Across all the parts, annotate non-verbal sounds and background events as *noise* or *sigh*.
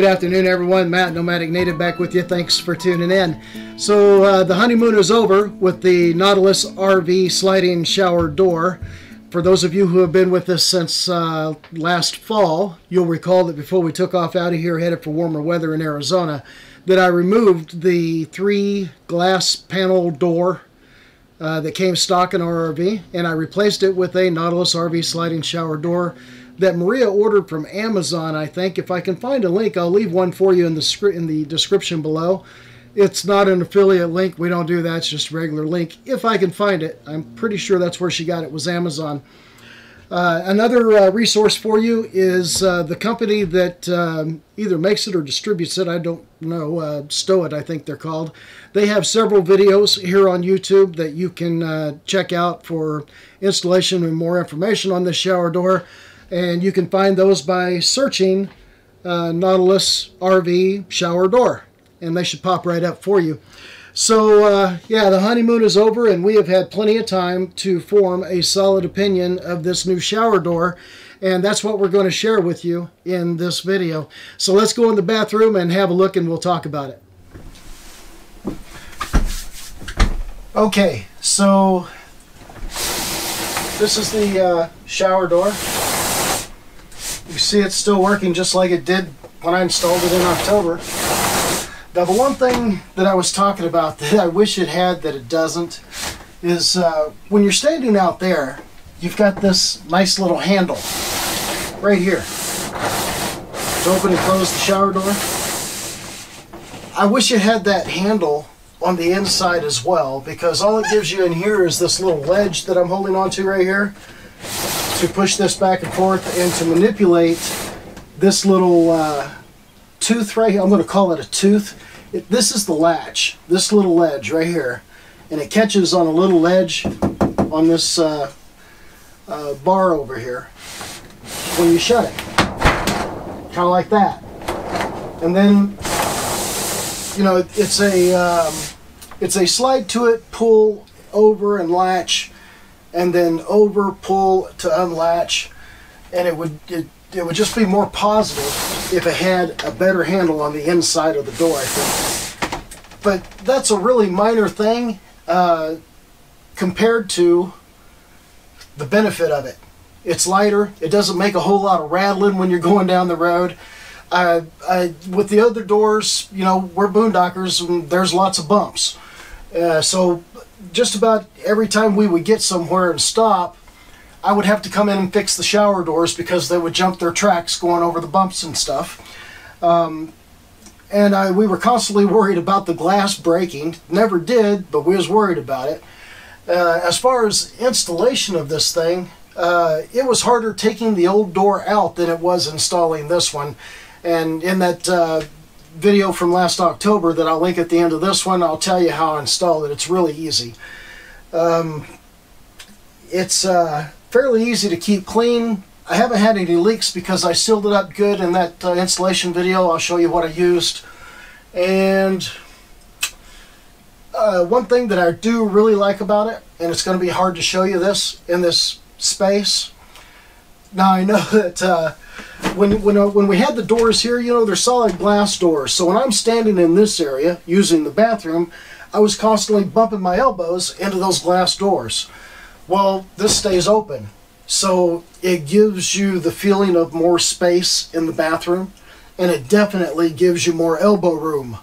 Good afternoon, everyone. Matt, Nomadic Native, back with you. Thanks for tuning in. So, uh, the honeymoon is over with the Nautilus RV sliding shower door. For those of you who have been with us since uh, last fall, you'll recall that before we took off out of here, headed for warmer weather in Arizona, that I removed the three glass panel door uh, that came stock in our RV, and I replaced it with a Nautilus RV sliding shower door that Maria ordered from Amazon. I think if I can find a link, I'll leave one for you in the in the description below. It's not an affiliate link. We don't do that. It's just a regular link. If I can find it, I'm pretty sure that's where she got it. Was Amazon. Uh, another uh, resource for you is uh, the company that um, either makes it or distributes it. I don't know. Uh, Stoett, I think they're called. They have several videos here on YouTube that you can uh, check out for installation and more information on this shower door. And you can find those by searching uh, Nautilus RV shower door. And they should pop right up for you. So, uh, yeah, the honeymoon is over, and we have had plenty of time to form a solid opinion of this new shower door. And that's what we're going to share with you in this video. So let's go in the bathroom and have a look, and we'll talk about it. Okay, so this is the uh, shower door. See it's still working just like it did when I installed it in October. Now, the one thing that I was talking about *laughs* that I wish it had that it doesn't is uh, when you're standing out there, you've got this nice little handle right here to open and close the shower door. I wish it had that handle on the inside as well because all it gives you in here is this little ledge that I'm holding onto right here to push this back and forth and to manipulate this little uh, tooth right here. I'm going to call it a tooth. It, this is the latch, this little ledge right here. And it catches on a little ledge on this uh, uh, bar over here when you shut it. Kind of like that. And then, you know, it's a, um, it's a slide to it, pull over and latch, and then over, pull to unlatch. And it would, it, it would just be more positive if it had a better handle on the inside of the door, I think. But that's a really minor thing uh, compared to the benefit of it. It's lighter. It doesn't make a whole lot of rattling when you're going down the road. I, with the other doors, you know, we're boondockers and there's lots of bumps. Uh, so just about every time we would get somewhere and stop, I would have to come in and fix the shower doors because they would jump their tracks going over the bumps and stuff. Um, and I, we were constantly worried about the glass breaking. Never did, but we was worried about it. Uh, as far as installation of this thing, uh, it was harder taking the old door out than it was installing this one. And in that uh, video from last October that I'll link at the end of this one, I'll tell you how I installed it. It's really easy. Um, it's uh, fairly easy to keep clean. I haven't had any leaks because I sealed it up good in that uh, installation video. I'll show you what I used. And uh, one thing that I do really like about it, and it's going to be hard to show you this in this space. Now I know *laughs* that uh, when, when, uh, when we had the doors here, you know, they're solid glass doors. So when I'm standing in this area using the bathroom, I was constantly bumping my elbows into those glass doors. Well, this stays open. So it gives you the feeling of more space in the bathroom and it definitely gives you more elbow room.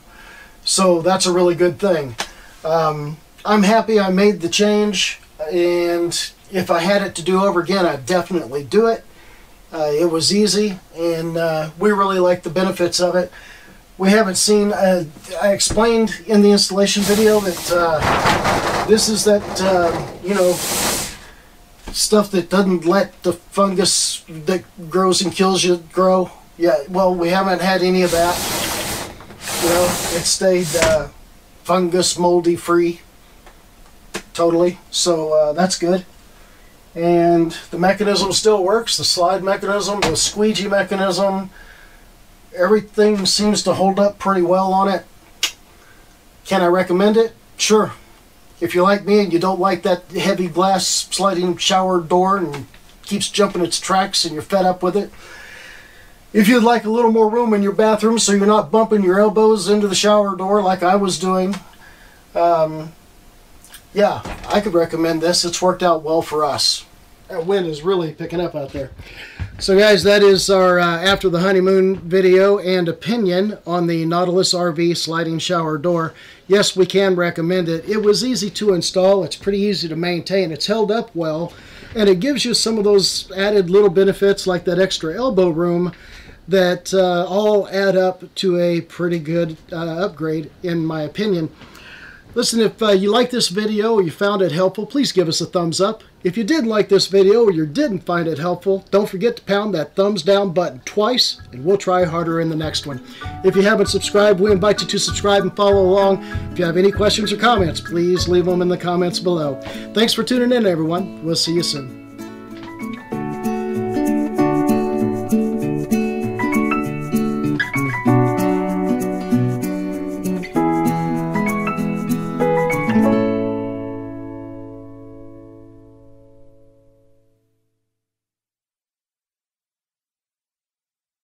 So that's a really good thing. Um, I'm happy I made the change and if I had it to do over again, I'd definitely do it. Uh, it was easy and uh, we really like the benefits of it. We haven't seen, uh, I explained in the installation video that uh, this is that, uh, you know, stuff that doesn't let the fungus that grows and kills you grow. Yeah, well, we haven't had any of that. You know, it stayed uh, fungus moldy free totally. So uh, that's good. And the mechanism still works. The slide mechanism, the squeegee mechanism, everything seems to hold up pretty well on it. Can I recommend it? Sure. If you're like me and you don't like that heavy glass sliding shower door and keeps jumping its tracks and you're fed up with it, If you'd like a little more room in your bathroom so you're not bumping your elbows into the shower door like I was doing, um, yeah, I could recommend this. It's worked out well for us. That wind is really picking up out there. So guys, that is our uh, after the honeymoon video and opinion on the Nautilus RV sliding shower door. Yes, we can recommend it. It was easy to install. It's pretty easy to maintain. It's held up well. And it gives you some of those added little benefits like that extra elbow room that uh, all add up to a pretty good uh, upgrade in my opinion. Listen, if uh, you like this video or you found it helpful, please give us a thumbs up. If you did like this video or you didn't find it helpful, don't forget to pound that thumbs down button twice, and we'll try harder in the next one. If you haven't subscribed, we invite you to subscribe and follow along. If you have any questions or comments, please leave them in the comments below. Thanks for tuning in, everyone. We'll see you soon.